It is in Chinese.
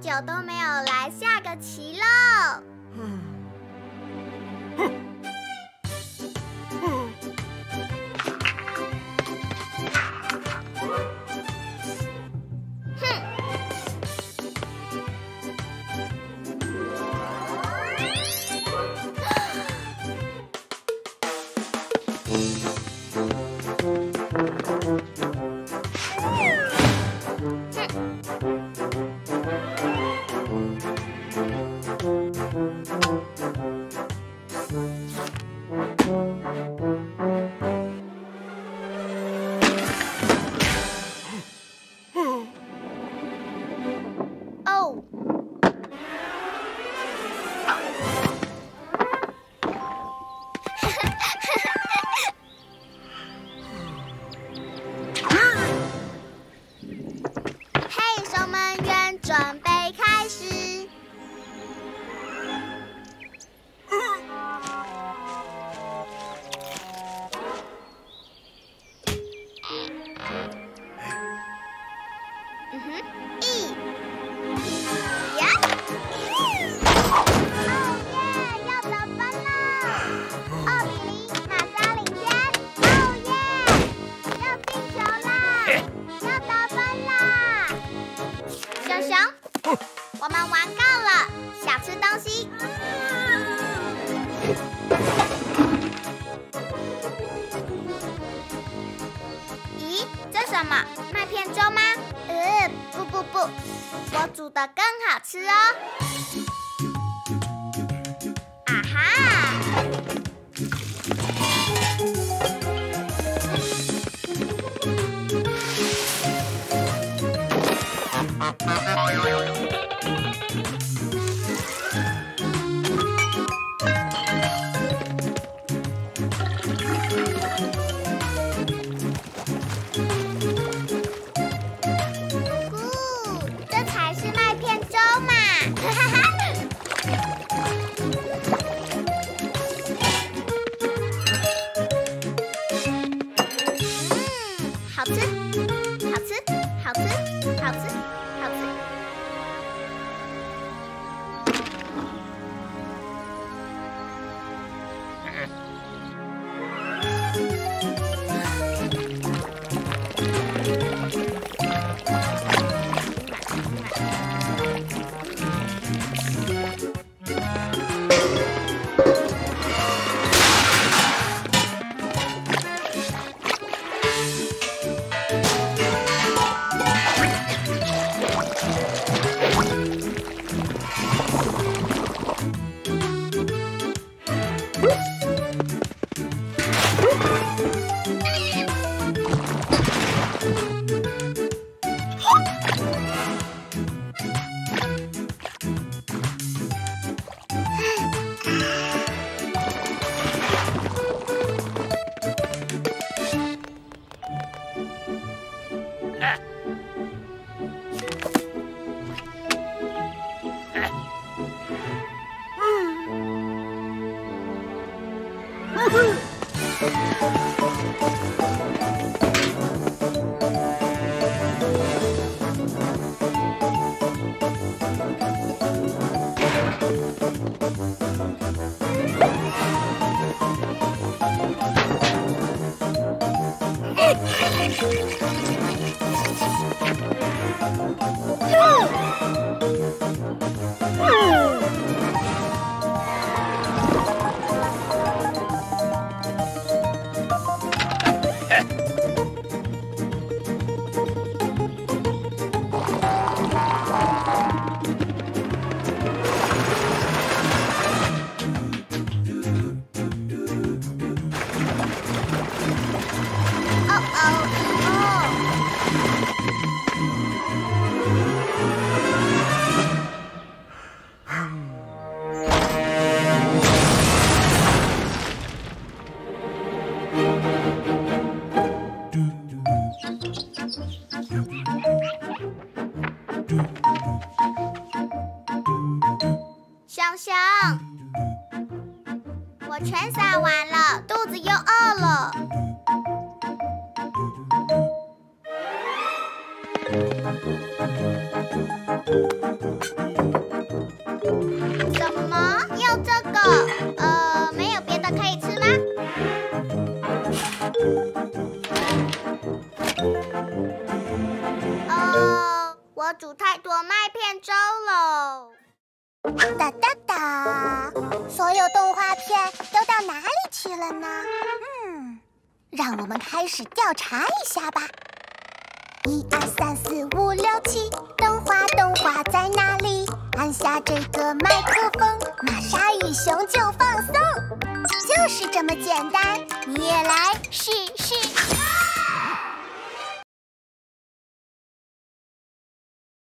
久都没有来下个棋喽。东西。咦，这什么？麦片粥吗？呃，不不不，我煮的更好吃哦。啊哈！好吃，好吃，好吃，好吃，好吃。哦 熊熊，我全撒完了，肚子又饿了。哒哒哒，所有动画片都到哪里去了呢？嗯，让我们开始调查一下吧。一二三四五六七，动画动画在哪里？按下这个麦克风，玛莎与熊就放松，就是这么简单，你也来试试。